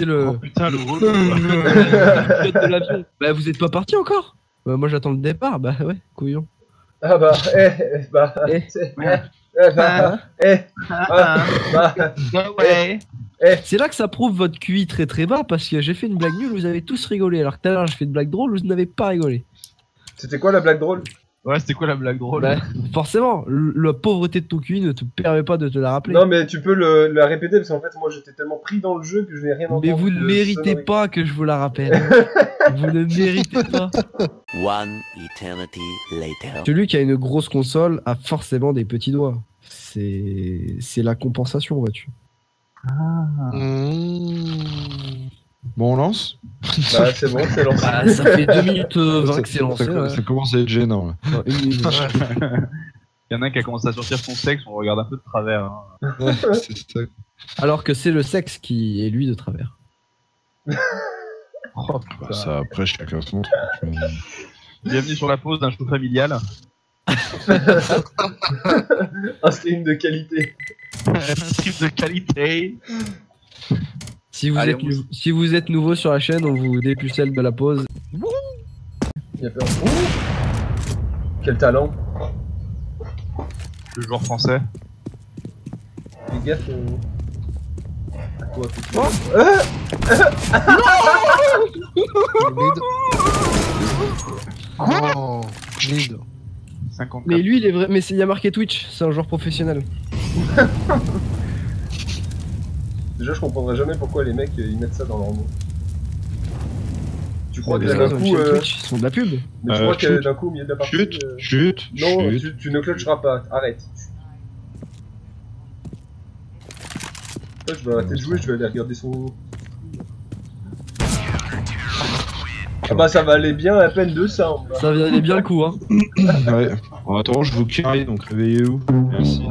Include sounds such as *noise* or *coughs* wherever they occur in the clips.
c'est le Oh putain, le *laughs* de l'avion. Bah vous êtes pas parti encore Bah moi j'attends le départ, bah ouais, couillon. Ah bah, eh, bah, Eh. c'est- bah, eh, ah, bah, No way. C'est là que ça prouve votre QI très très bas parce que j'ai fait une blague nulle, vous avez tous rigolé. Alors que tout à l'heure j'ai fait une blague drôle, vous n'avez pas rigolé. C'était quoi la blague drôle? Ouais, c'était quoi la blague drôle Bah, forcément, la pauvreté de ton QI ne te permet pas de te la rappeler. Non mais tu peux le, la répéter parce qu'en fait moi j'étais tellement pris dans le jeu que je n'ai rien entendu. Mais vous ne méritez sonnerie. pas que je vous la rappelle. *laughs* vous ne méritez pas. One eternity later. Celui qui a une grosse console a forcément des petits doigts. C'est c'est la compensation, vois-tu. Bon, on lance Bah c'est bon, c'est lancé. Bah, ça fait 2 minutes euh, 20 ça, que c'est lancé. ça- ouais. ça commence à être gênant. Là. Il y en a un qui a commencé à sortir son sexe, on regarde un peu de travers. hein. Ouais, c'est ça. Alors que c'est le sexe qui est lui de travers. Oh, Bah, ça, après, chacun son truc. Bienvenue sur la pause d'un show familial. Un stream de qualité. *laughs* un stream de qualité. Si vous, Allez, êtes, on- nou- si vous êtes nouveau sur la chaîne, on vous dépucelle de la pause. Il. Ouh Quel talent. Le joueur français. Fais gaffe. euh, À petit. Oh. *laughs* Oh, Glide. 54. Mais lui, il est vrai. Mais c'est- il y a marqué Twitch, c'est un joueur professionnel. *laughs* Déjà je comprendrais jamais pourquoi les mecs ils mettent ça dans leur nom. Tu crois Ouais, que d'un coup, euh, Twitch, ils sont de la pub. mais tu Euh, crois que d'un coup au milieu de la partie, Chut, euh, chut, non, chut. tu, tu ne clutcheras pas. Arrête. Là, je vais arrêter de jouer, je vais aller regarder son. Ah bah ça va aller bien à peine de ça. hein. Ça vient bien le coup, hein. *coughs* Ouais. Bon, attends, je vous carry, donc réveillez-vous. Merci.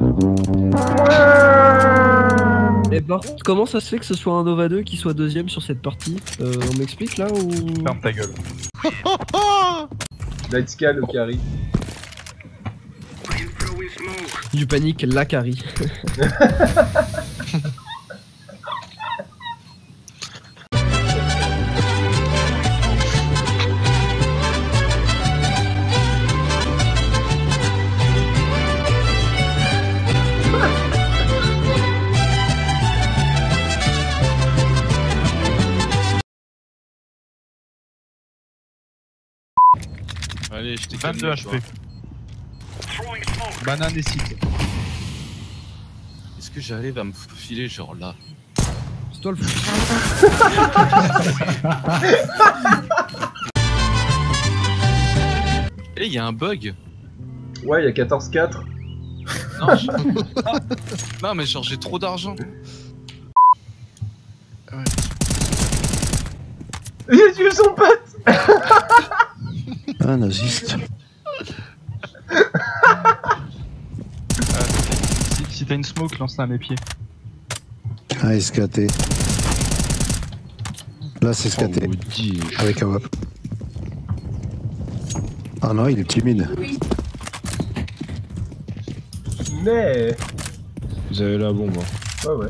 Et par contre, comment ça se fait que ce soit un Nova 2 qui soit deuxième sur cette partie Euh, On m'explique là ou Ferme ta gueule. *laughs* Lightscale au carry. du panique la *laughs* carry Allez, je t'ai 22 calmé, HP. Banane et site. Est-ce que j'arrive à me filer genre là C'est toi le fou. Eh, il y a un bug Ouais, il y a 14-4. Non, je- *laughs* non mais genre j'ai trop d'argent. Il a tué son pote Un naziste. Si, si t'as une smoke, lance-la à mes pieds. Ah, SKT. Là, c'est Oh, SKT. maudit. Avec AWAP. Ah non, il est timide. Mais. Vous avez la bombe. hein. Ouais, ouais.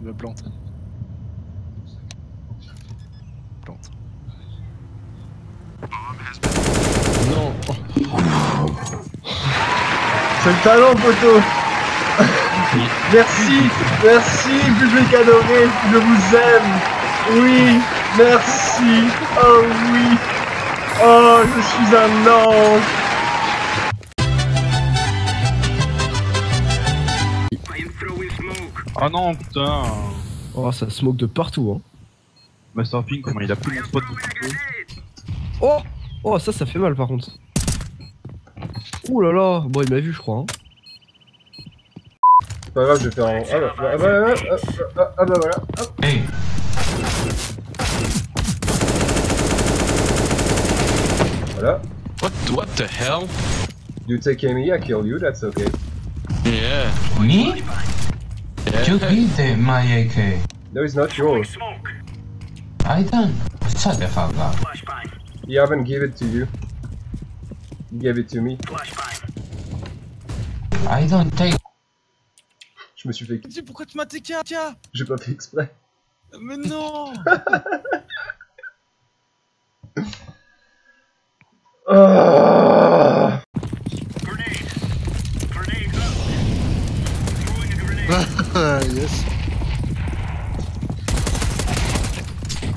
Il me plante. Plante. Non. C'est le talent, poteau Merci, merci, public adoré, je vous aime Oui, merci Oh oui Oh, je suis un ange Oh non, putain. Oh, ça smoke de partout, hein. Master Pink, comment il a pris mon spot de. Oh Oh, ça, ça fait mal par contre. Ouh là là Bon, il m'a vu, je crois. Hein. C'est pas grave, je vais faire un... Ah bah, ah bah, ah, ah, ah, ah bah voilà, hop Voilà. What, what the hell? You take me, I kill you, that's okay. Yeah. Me? yeah. You killed my AK. No, it's not yours. I done? Shut the fuck up. You haven't give it to you. You gave it to me. I don't take. Je me suis fait... Dis pourquoi tu m'as TK J'ai pas fait exprès. Mais non *laughs* Ah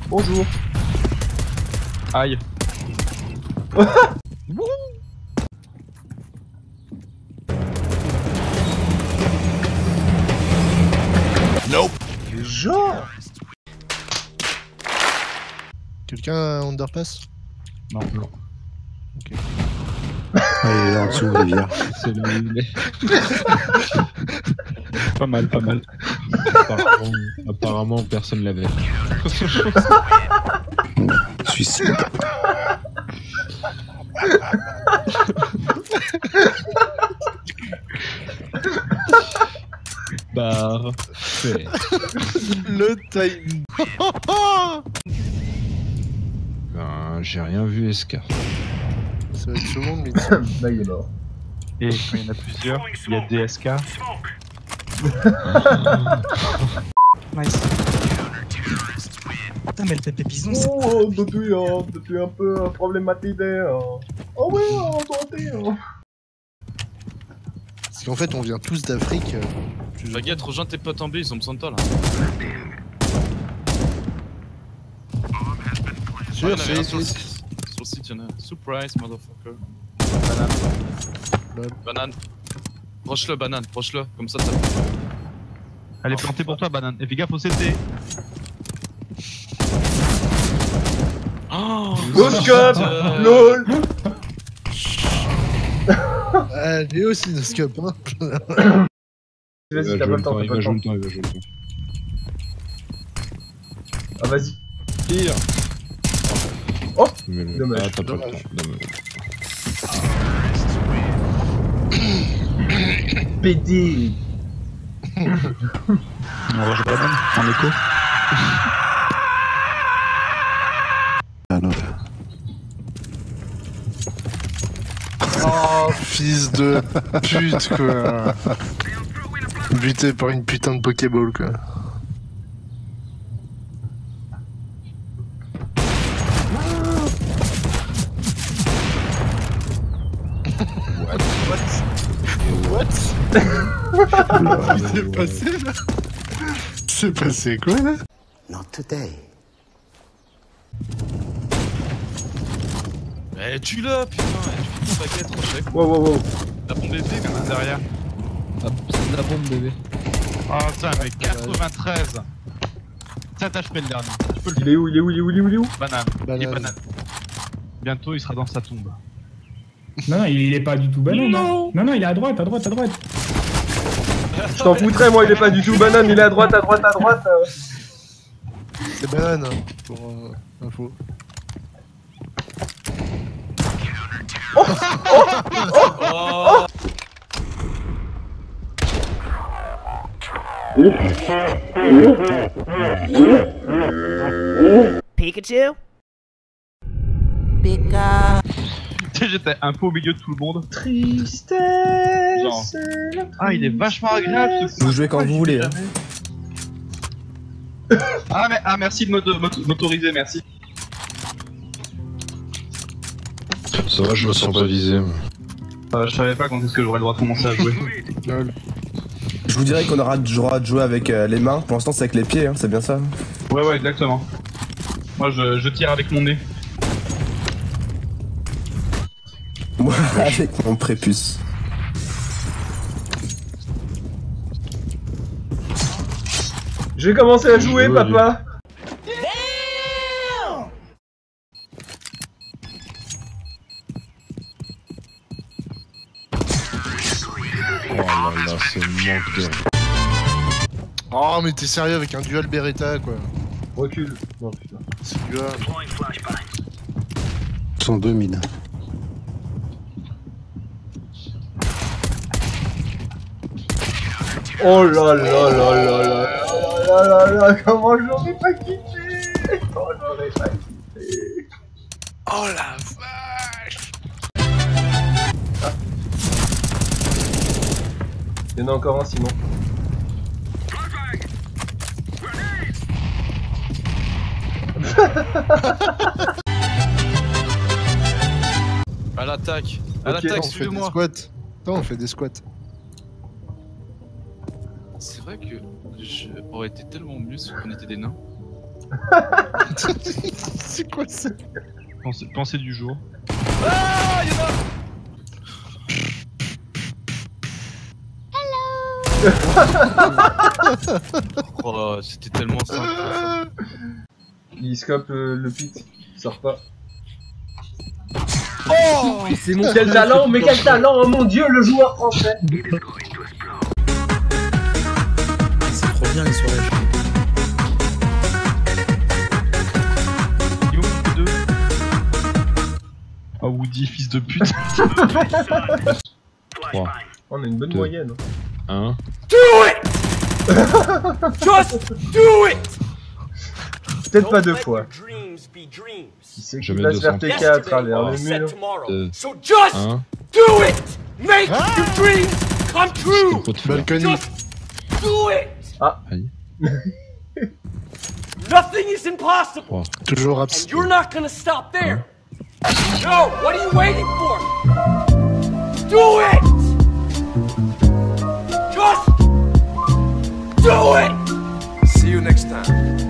Bonjour. Aïe. *laughs* Genre Quelqu'un a underpass Non, non. Ah, il est là en dessous, Olivier. C'est *laughs* là où il est. pas mal, pas mal. Apparemment, apparemment personne l'avait. Suicide. Parfait. Le time Ben, j'ai rien vu Escar. Ça va être second, mais *laughs* Là, il est mort. Et quand il y en a plusieurs, il y a DSK. Nice. Putain, mais le pépé bison, c'est. Oh, depuis, hein, depuis un peu un problématique. Hein. Oh oui, on tenté. Hein. Parce qu'en fait, on vient tous d'Afrique. euh. Baguette, rejoins tes potes en B, ils ont besoin de toi là. Ouais, sur le site. Sur le site, il y en a. Surprise, motherfucker. Lol. Banane. Proche-le, banane, proche-le. Comme ça, ça. Elle est plantée pour toi, banane. Et fais gaffe au CT. Oh No scope Euh, LOL Ah, *laughs* lui aussi, le scope, hein. *coughs* Vas-y, va t'as pas le le temps, t'as il pas va le jouer temps. le temps, il va jouer le temps. Ah, vas-y. Tire Oh Dommage, Ah, t'as pas le temps. dommage. PD On rejoint banane en écho. Oh, fils de pute, quoi. Buté par une putain de Pokéball, quoi. S'est passé là C'est passé quoi là? Not today. Eh, tue-le, putain Eh, Tu fais ton baguette, Rochek. Wow, wow, wow. La bombe épée, quand même derrière. Ah, c'est de la bombe, bébé. Oh putain, mais 93 7 HP le dernier. Tu peux le Il est où Il est où Il est où Il est où Il est où? Banane. Il est Banane. banane. Bientôt, il sera dans sa tombe. Non, non, il est pas du tout banane. Non, non, non, il est à droite, à droite, à droite. Je t'en foutrais, moi, il est pas du tout banane, il est à droite, à droite, à droite. C'est banane, hein, pour euh, info. Oh Pikachu? Tu sais, *laughs* j'étais un peu au milieu de tout le monde. Tristesse. Genre. Ah, il est vachement agréable ce Vous jouez quand vous voulez. hein. Ah, mais, ah, merci de m'auto- m'auto- m'autoriser, merci. Ça va, je me sens pas visé. Euh, je savais pas quand est-ce que j'aurais le droit de commencer à jouer. Je vous dirais qu'on aura le droit de jouer avec euh, les mains. Pour l'instant, c'est avec les pieds, hein, c'est bien ça Ouais, ouais, exactement. Moi, je, je tire avec mon nez. moi *laughs* avec mon prépuce. J'ai commencé à jouer, papa. Oh là là, c'est manque Oh mais t'es sérieux avec un dual Beretta quoi. Recule. Non putain. C'est dual. Ils sont 2000. Oh là là là là là là là là là, comment j'aurais pas quitté Oh j'aurais pas quitté Oh la vache Il y en a encore un, Simon. À l'attaque À Ok, l'attaque, suivez-moi squats. Non, on fait des squats. C'est vrai que j'aurais été tellement mieux si on était des nains. *laughs* C'est quoi ça Pensée, pensée du jour. Ah y'en a *laughs* Oh, c'était tellement simple. *laughs* Il scope euh, le pit. Il sort pas. Oh C'est mon Quel talent, mais quel talent, oh mon dieu, le joueur français bien les soirées. Oh Woody, fils de pute. *laughs* 3, On a une bonne moyenne. 1. Peut-être pas deux fois. Qui c'est qui Je mets va se faire 200. TK à travers le mur 2, So just 1. do it! Make your dreams come true! Do it! Ah. *laughs* Nothing is impossible. Toujours. You're not gonna stop there. No, what are you waiting for? Do it! Just do it! See you next time.